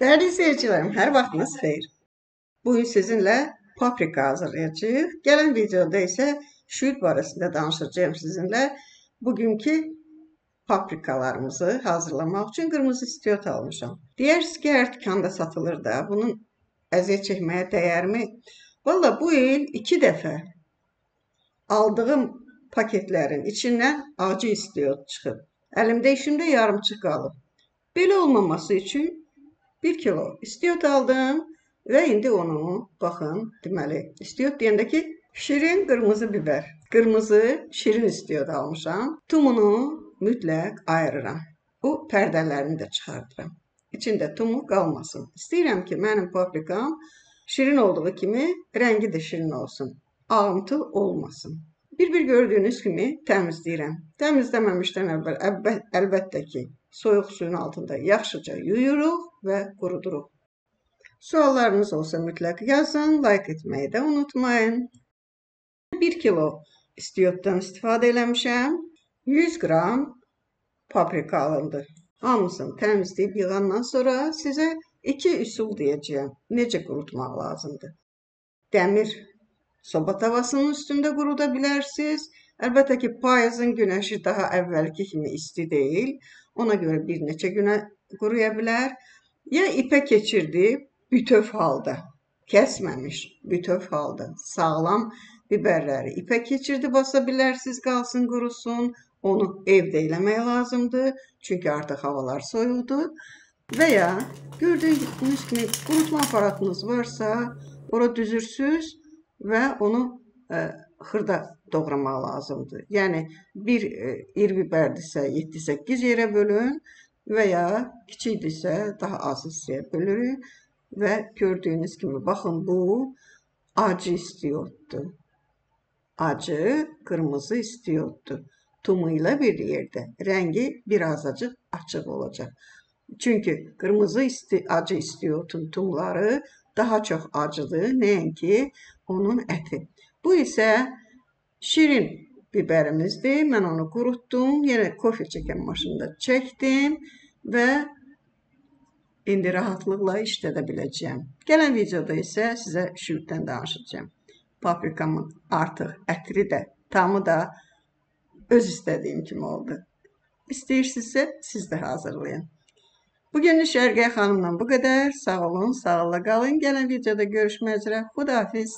Değerli izleyicilerim, her vaxtınız xeyir. Bugün sizinle paprika hazırlayacağıq. Gələn videoda isə şüyüd barəsində danışacağım sizinlə. Bugünkü paprikalarımızı hazırlamaq üçün qırmızı istiot almışam. Deyirsiniz ki, hər dükanda satılır da, bunun əziyyət çəkməyə dəyərmi? Valla bu il iki dəfə aldığım paketlərin içindən acı istiot çıxıb. Əlimdə işimdə yarımçıq qalıb. Belə olmaması üçün 1 kilo istiot aldım və indi onu baxın, deməli, istiot deyəndə ki, şirin qırmızı biber, qırmızı şirin istiot almışam. Tumunu mütləq ayırıram. Bu pərdələrini də çıxardıram. İçində tumu qalmasın. İstəyirəm ki, mənim paprikam şirin olduğu kimi rəngi də şirin olsun. Ağımtıl olmasın. Bir-bir gördüyünüz kimi təmizləyirəm. Təmizləməmişdən əvvəl əlbəttə ki, soyuq suyun altında yaxşıca yuyuruq və quruduruq. Suallarınız olsa mütləq yazın, like etməyi də unutmayın. 1 kilo istiotdan istifadə eləmişəm. 100 qram paprika alındı. Hamısını təmizləyib yığandan sonra sizə iki üsul deyəcəyəm. Necə qurutmaq lazımdır. Dəmir soba tavasının üstündə quruda bilərsiniz. Əlbəttə ki, payızın günəşi daha əvvəlki kimi isti deyil. Ona görə bir neçə günə quruya bilər. Ya ipə keçirdi bütöv halda, kəsməmiş bütöv halda sağlam biberləri ipə keçirdi basa bilərsiniz, qalsın qurusun. Onu evdə eləmək lazımdır. Çünki artıq havalar soyuqdur. Və ya gördüyünüz kimi qurutma aparatınız varsa, ora düzürsüz və onu ə, xırda doğramaq lazımdır. Yəni bir e, iri bibərdirsə 7-8 yerə bölün və ya kiçikdirsə daha az hissəyə bölürük və gördüyünüz kimi baxın bu acı istiotdur. Acı qırmızı istiotdur. Tumu ilə bir yerdə rəngi birazcık açıq olacaq. Çünki qırmızı isti acı istiotun tumları daha çox acıdır, nəinki onun əti. Bu isə şirin biberimizdir. Mən onu qurutdum. Yenə kofe çəkən maşında çəkdim və indi rahatlıqla işlədə biləcəyəm. Gələn videoda isə sizə şübdən danışacağım. Paprikamın artıq ətri də, tamı da öz istədiyim kimi oldu. İstəyirsinizsə siz də hazırlayın. Bugünlük Şərqiyə xanımla bu qədər. Sağ olun, sağlıqla qalın. Gələn videoda görüşmək üzrə. Xudahafiz.